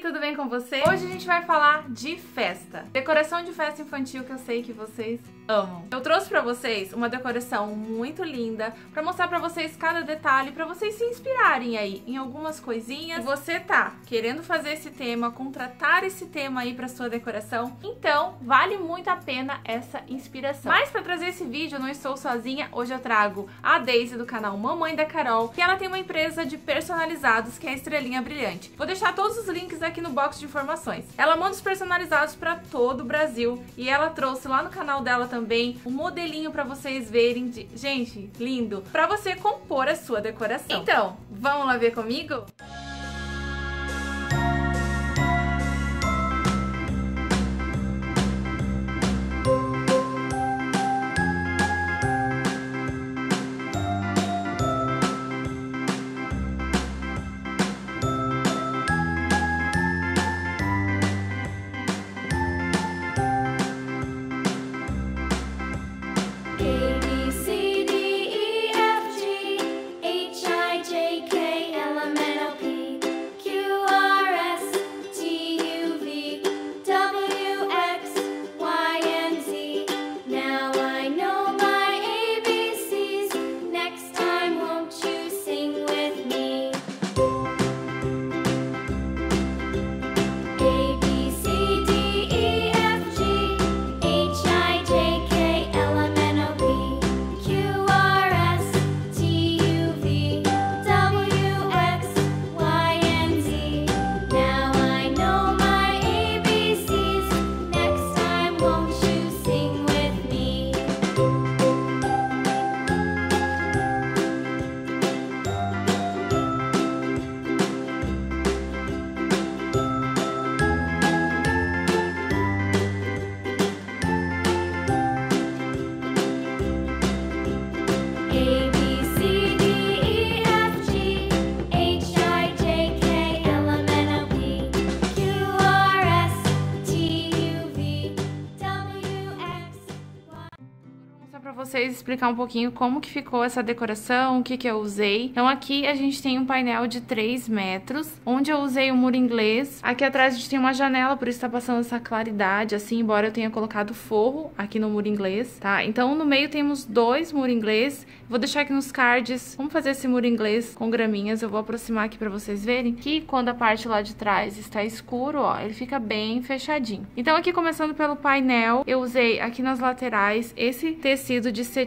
tudo bem com vocês? Hoje a gente vai falar de festa. Decoração de festa infantil que eu sei que vocês amam. Eu trouxe pra vocês uma decoração muito linda pra mostrar pra vocês cada detalhe, pra vocês se inspirarem aí em algumas coisinhas. Se você tá querendo fazer esse tema, contratar esse tema aí pra sua decoração, então vale muito a pena essa inspiração. Mas pra trazer esse vídeo eu não estou sozinha, hoje eu trago a Daisy do canal Mamãe da Carol, que ela tem uma empresa de personalizados que é a Estrelinha Brilhante. Vou deixar todos os links aqui no box de informações. Ela manda os personalizados pra todo o Brasil e ela trouxe lá no canal dela também um modelinho para vocês verem de... Gente, lindo! Para você compor a sua decoração. Então, vamos lá ver comigo? Explicar um pouquinho como que ficou essa decoração, o que que eu usei. Então aqui a gente tem um painel de 3 metros, onde eu usei o um muro inglês. Aqui atrás a gente tem uma janela, por isso tá passando essa claridade, assim, embora eu tenha colocado forro aqui no muro inglês, tá? Então no meio temos dois muro inglês. Vou deixar aqui nos cards, vamos fazer esse muro inglês com graminhas. Eu vou aproximar aqui pra vocês verem que quando a parte lá de trás está escuro, ó, ele fica bem fechadinho. Então aqui começando pelo painel, eu usei aqui nas laterais esse tecido de cetim.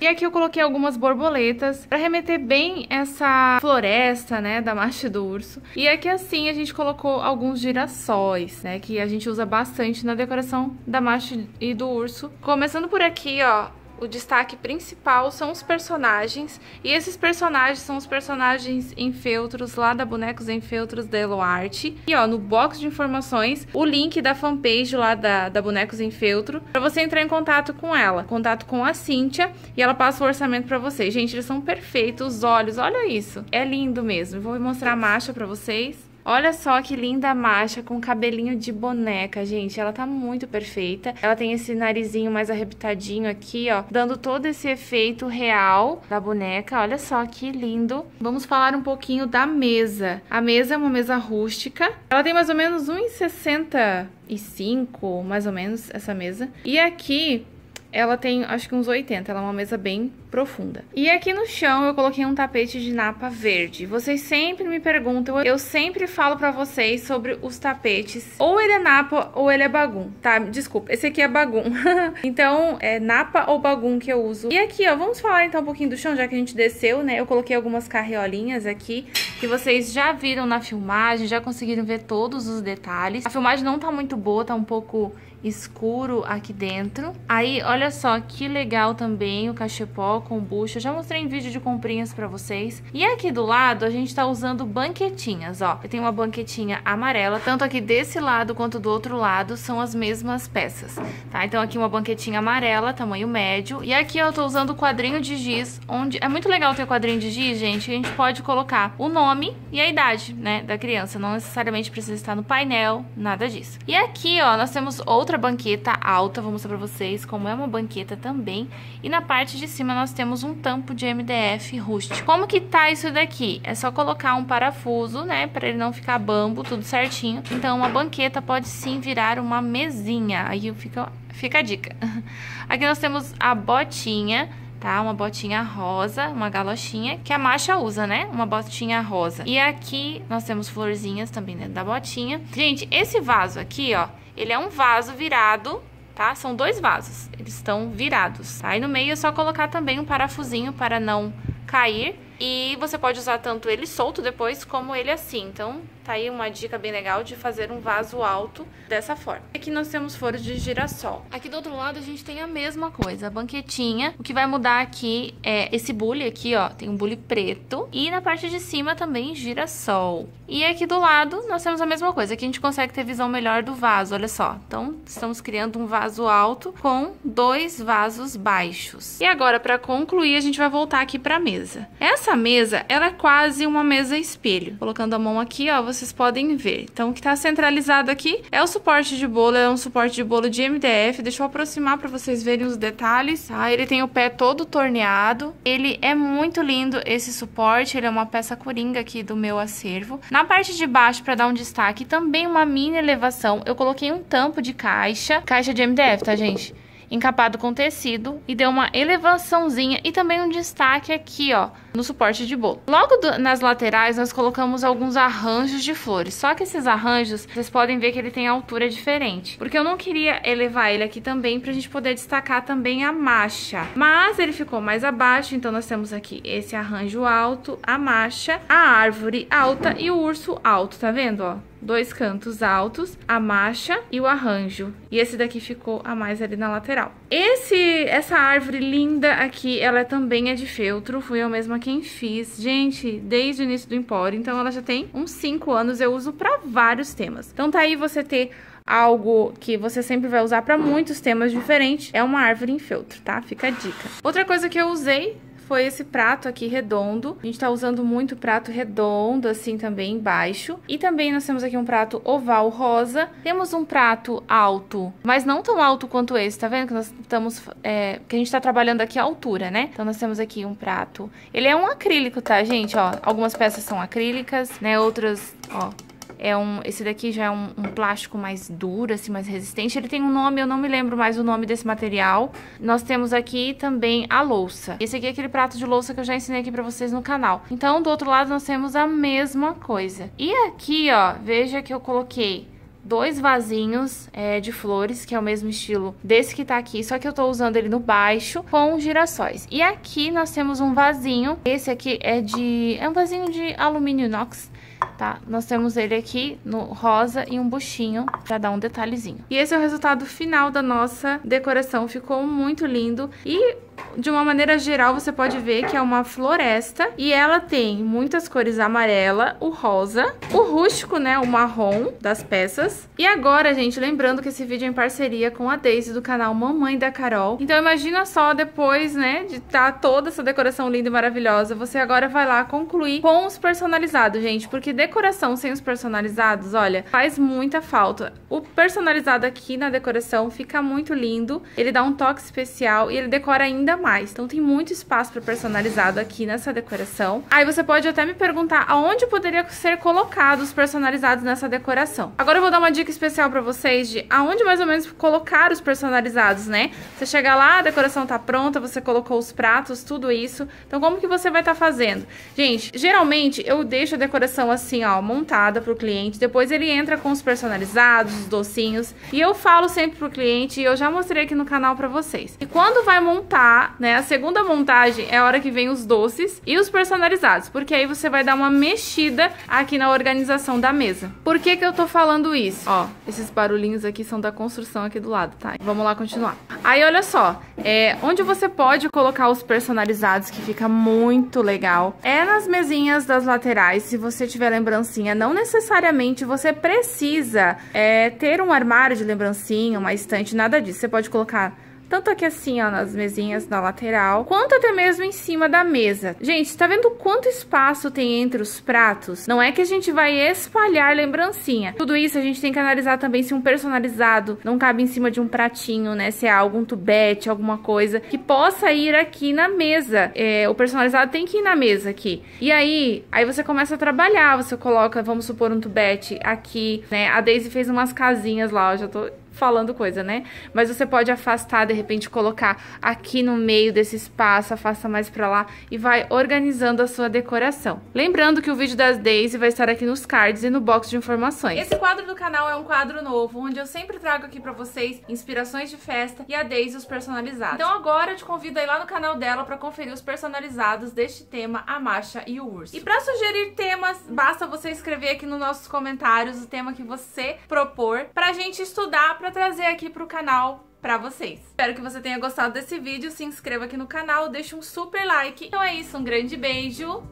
E aqui eu coloquei algumas borboletas para remeter bem essa floresta, né, da marcha do urso. E aqui assim a gente colocou alguns girassóis, né, que a gente usa bastante na decoração da marcha e do urso. Começando por aqui, ó, o destaque principal são os personagens, e esses personagens são os personagens em feltros lá da Bonecos em Feltros da Eloarte. E ó, no box de informações, o link da fanpage lá da, da Bonecos em Feltro, para você entrar em contato com ela, contato com a Cíntia, e ela passa o orçamento para vocês. Gente, eles são perfeitos, os olhos, olha isso, é lindo mesmo. vou mostrar a marcha para vocês. Olha só que linda a Masha com cabelinho de boneca, gente. Ela tá muito perfeita. Ela tem esse narizinho mais arrebitadinho aqui, ó, dando todo esse efeito real da boneca. Olha só que lindo. Vamos falar um pouquinho da mesa. A mesa é uma mesa rústica. Ela tem mais ou menos 1,65, mais ou menos, essa mesa. E aqui ela tem acho que uns 80, ela é uma mesa bem profunda. E aqui no chão eu coloquei um tapete de napa verde. Vocês sempre me perguntam, eu sempre falo pra vocês sobre os tapetes. Ou ele é napa ou ele é bagum, tá? Desculpa, esse aqui é bagum. então, é napa ou bagum que eu uso. E aqui, ó, vamos falar então um pouquinho do chão, já que a gente desceu, né? Eu coloquei algumas carriolinhas aqui, que vocês já viram na filmagem, já conseguiram ver todos os detalhes. A filmagem não tá muito boa, tá um pouco escuro aqui dentro. Aí, olha só que legal também o cachepó com bucha. Já mostrei em vídeo de comprinhas pra vocês. E aqui do lado, a gente tá usando banquetinhas, ó. Eu tenho uma banquetinha amarela, tanto aqui desse lado quanto do outro lado são as mesmas peças, tá? Então aqui uma banquetinha amarela, tamanho médio. E aqui eu tô usando o quadrinho de giz, onde... É muito legal ter quadrinho de giz, gente, a gente pode colocar o nome e a idade, né, da criança. Não necessariamente precisa estar no painel, nada disso. E aqui, ó, nós temos outra banqueta alta, vou mostrar pra vocês como é uma banqueta também. E na parte de cima nós temos um tampo de MDF rústico. Como que tá isso daqui? É só colocar um parafuso, né, para ele não ficar bambo, tudo certinho. Então, uma banqueta pode sim virar uma mesinha. Aí fica, fica a dica. Aqui nós temos a botinha tá? Uma botinha rosa, uma galochinha, que a Masha usa, né? Uma botinha rosa. E aqui nós temos florzinhas também dentro da botinha. Gente, esse vaso aqui, ó, ele é um vaso virado, tá? São dois vasos, eles estão virados. Tá? Aí no meio é só colocar também um parafusinho para não cair. E você pode usar tanto ele solto depois, como ele assim. Então, Tá aí uma dica bem legal de fazer um vaso alto dessa forma. Aqui nós temos flores de girassol. Aqui do outro lado a gente tem a mesma coisa, a banquetinha. O que vai mudar aqui é esse bule aqui, ó, tem um bule preto. E na parte de cima também girassol. E aqui do lado nós temos a mesma coisa, aqui a gente consegue ter visão melhor do vaso, olha só. Então, estamos criando um vaso alto com dois vasos baixos. E agora, para concluir, a gente vai voltar aqui para a mesa. Essa mesa, ela é quase uma mesa espelho. Colocando a mão aqui, ó, vocês podem ver. Então, o que está centralizado aqui é o suporte de bolo, é um suporte de bolo de MDF. Deixa eu aproximar para vocês verem os detalhes, tá? Ele tem o pé todo torneado. Ele é muito lindo, esse suporte. Ele é uma peça coringa aqui do meu acervo. Na parte de baixo, para dar um destaque, também uma mini elevação. Eu coloquei um tampo de caixa, caixa de MDF, tá, gente? encapado com tecido e deu uma elevaçãozinha e também um destaque aqui, ó, no suporte de bolo. Logo do, nas laterais nós colocamos alguns arranjos de flores, só que esses arranjos, vocês podem ver que ele tem altura diferente, porque eu não queria elevar ele aqui também pra gente poder destacar também a macha, mas ele ficou mais abaixo, então nós temos aqui esse arranjo alto, a macha, a árvore alta e o urso alto, tá vendo, ó? dois cantos altos, a macha e o arranjo. E esse daqui ficou a mais ali na lateral. Esse, essa árvore linda aqui, ela também é de feltro, fui eu mesma quem fiz. Gente, desde o início do Empório, então ela já tem uns 5 anos, eu uso para vários temas. Então tá aí você ter algo que você sempre vai usar para muitos temas diferentes, é uma árvore em feltro, tá? Fica a dica. Outra coisa que eu usei foi esse prato aqui redondo. A gente tá usando muito prato redondo, assim, também, baixo. E também nós temos aqui um prato oval rosa. Temos um prato alto, mas não tão alto quanto esse, tá vendo? Que nós estamos... É, que a gente tá trabalhando aqui a altura, né? Então, nós temos aqui um prato. Ele é um acrílico, tá, gente? Ó, algumas peças são acrílicas, né? Outras, ó, é um, esse daqui já é um, um, plástico mais duro, assim, mais resistente. Ele tem um nome, eu não me lembro mais o nome desse material. Nós temos aqui também a louça. Esse aqui é aquele prato de louça que eu já ensinei aqui pra vocês no canal. Então, do outro lado, nós temos a mesma coisa. E aqui, ó, veja que eu coloquei dois vasinhos é, de flores, que é o mesmo estilo desse que tá aqui, só que eu tô usando ele no baixo com girassóis. E aqui nós temos um vasinho, esse aqui é de... é um vasinho de alumínio inox, tá? Nós temos ele aqui no rosa e um buchinho pra dar um detalhezinho. E esse é o resultado final da nossa decoração, ficou muito lindo. E de uma maneira geral, você pode ver que é uma floresta e ela tem muitas cores amarela, o rosa, o rústico, né, o marrom das peças. E agora, gente, lembrando que esse vídeo é em parceria com a Daisy do canal Mamãe da Carol. Então imagina só depois, né, de estar tá toda essa decoração linda e maravilhosa, você agora vai lá concluir com os personalizados, gente, porque decoração sem os personalizados, olha, faz muita falta. O personalizado aqui na decoração fica muito lindo, ele dá um toque especial e ele decora ainda ainda mais. Então tem muito espaço para personalizado aqui nessa decoração. Aí você pode até me perguntar aonde poderia ser colocados personalizados nessa decoração. Agora eu vou dar uma dica especial para vocês de aonde mais ou menos colocar os personalizados, né? Você chega lá, a decoração tá pronta, você colocou os pratos, tudo isso. Então como que você vai estar tá fazendo? Gente, geralmente eu deixo a decoração assim, ó, montada pro cliente, depois ele entra com os personalizados, os docinhos, e eu falo sempre pro cliente, e eu já mostrei aqui no canal para vocês. E quando vai montar né? A segunda montagem é a hora que vem os doces e os personalizados, porque aí você vai dar uma mexida aqui na organização da mesa. Por que que eu tô falando isso? Ó, esses barulhinhos aqui são da construção aqui do lado, tá? Vamos lá continuar. Aí, olha só, é, onde você pode colocar os personalizados, que fica muito legal, é nas mesinhas das laterais, se você tiver lembrancinha. Não necessariamente você precisa é, ter um armário de lembrancinha, uma estante, nada disso. Você pode colocar tanto aqui assim, ó, nas mesinhas na lateral, quanto até mesmo em cima da mesa. Gente, tá vendo quanto espaço tem entre os pratos? Não é que a gente vai espalhar lembrancinha. Tudo isso a gente tem que analisar também se um personalizado não cabe em cima de um pratinho, né? Se é algum tubete, alguma coisa que possa ir aqui na mesa. É, o personalizado tem que ir na mesa aqui. E aí, aí você começa a trabalhar, você coloca, vamos supor, um tubete aqui, né? A Daisy fez umas casinhas lá, eu já tô falando coisa, né? Mas você pode afastar, de repente colocar aqui no meio desse espaço, afasta mais pra lá e vai organizando a sua decoração. Lembrando que o vídeo das Daisy vai estar aqui nos cards e no box de informações. Esse quadro do canal é um quadro novo, onde eu sempre trago aqui pra vocês inspirações de festa e a Daisy os personalizados. Então agora eu te convido a ir lá no canal dela pra conferir os personalizados deste tema, a Masha e o Urso. E pra sugerir temas, basta você escrever aqui nos nossos comentários o tema que você propor pra gente estudar, para trazer aqui pro canal para vocês. Espero que você tenha gostado desse vídeo, se inscreva aqui no canal, deixe um super like. Então é isso, um grande beijo,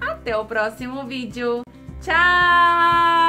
até o próximo vídeo. Tchau!